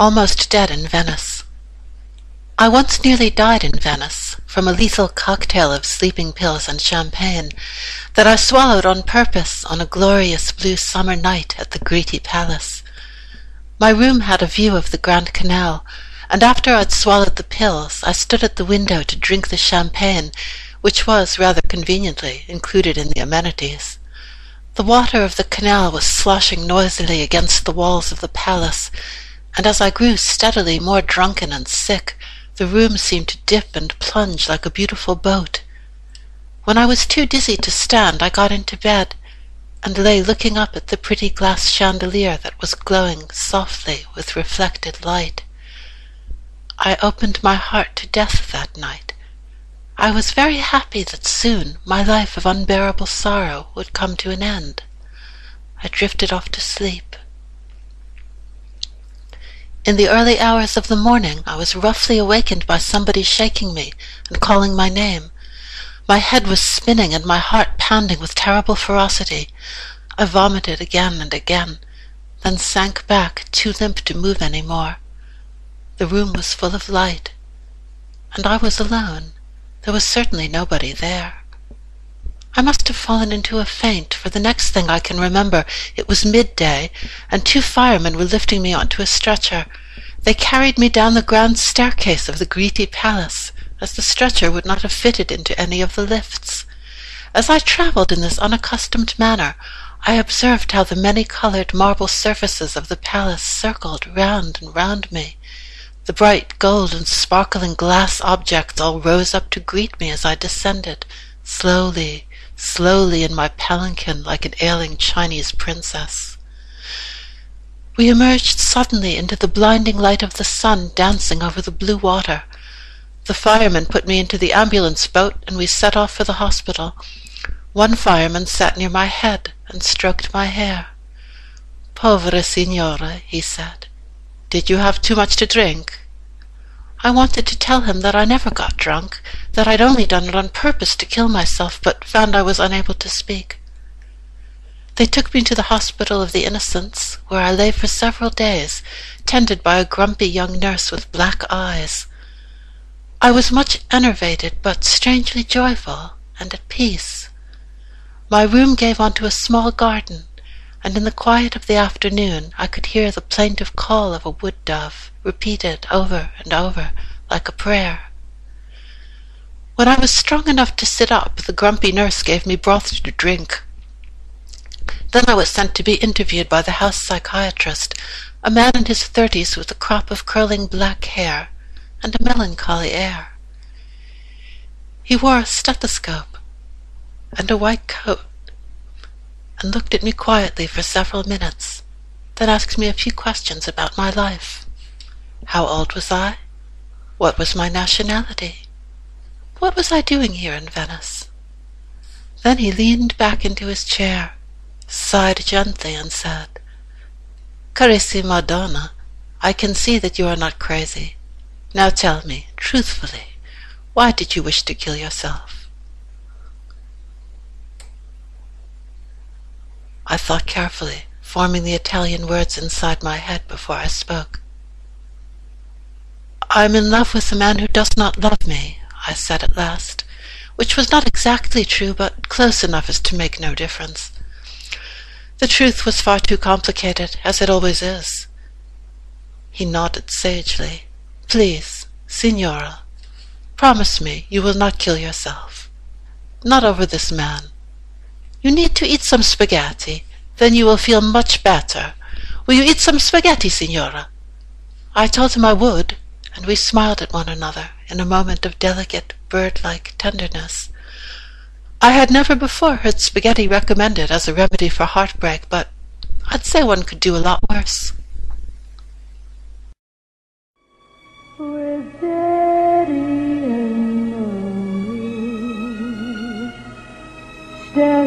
Almost dead in Venice. I once nearly died in Venice from a lethal cocktail of sleeping pills and champagne that I swallowed on purpose on a glorious blue summer night at the Gritti Palace. My room had a view of the Grand Canal, and after I'd swallowed the pills I stood at the window to drink the champagne, which was, rather conveniently, included in the amenities. The water of the canal was sloshing noisily against the walls of the palace, and as I grew steadily more drunken and sick, the room seemed to dip and plunge like a beautiful boat. When I was too dizzy to stand, I got into bed, and lay looking up at the pretty glass chandelier that was glowing softly with reflected light. I opened my heart to death that night. I was very happy that soon my life of unbearable sorrow would come to an end. I drifted off to sleep. In the early hours of the morning I was roughly awakened by somebody shaking me and calling my name. My head was spinning and my heart pounding with terrible ferocity. I vomited again and again, then sank back, too limp to move any more. The room was full of light, and I was alone. There was certainly nobody there. I must have fallen into a faint, for the next thing I can remember it was midday, and two firemen were lifting me onto a stretcher. They carried me down the grand staircase of the Gritti Palace, as the stretcher would not have fitted into any of the lifts. As I travelled in this unaccustomed manner, I observed how the many-coloured marble surfaces of the palace circled round and round me. The bright gold and sparkling glass objects all rose up to greet me as I descended, slowly, slowly in my palanquin like an ailing Chinese princess. We emerged suddenly into the blinding light of the sun dancing over the blue water. The firemen put me into the ambulance boat and we set off for the hospital. One fireman sat near my head and stroked my hair. Povera signora, he said, did you have too much to drink? I wanted to tell him that I never got drunk, that I'd only done it on purpose to kill myself, but found I was unable to speak. They took me to the Hospital of the Innocents, where I lay for several days, tended by a grumpy young nurse with black eyes. I was much enervated, but strangely joyful and at peace. My room gave onto a small garden, and in the quiet of the afternoon I could hear the plaintive call of a wood dove, repeated over and over like a prayer. When I was strong enough to sit up, the grumpy nurse gave me broth to drink. Then I was sent to be interviewed by the house psychiatrist, a man in his thirties with a crop of curling black hair and a melancholy air. He wore a stethoscope and a white coat and looked at me quietly for several minutes, then asked me a few questions about my life. How old was I? What was my nationality? What was I doing here in Venice? Then he leaned back into his chair, sighed gently, and said, Carissima donna, I can see that you are not crazy. Now tell me, truthfully, why did you wish to kill yourself? I thought carefully, forming the Italian words inside my head before I spoke. I am in love with a man who does not love me, I said at last, which was not exactly true, but close enough as to make no difference. The truth was far too complicated, as it always is. He nodded sagely. Please, Signora, promise me you will not kill yourself. Not over this man. You need to eat some spaghetti. Then you will feel much better. Will you eat some spaghetti, signora? I told him I would, and we smiled at one another in a moment of delicate, bird-like tenderness. I had never before heard spaghetti recommended as a remedy for heartbreak, but I'd say one could do a lot worse. Mommy,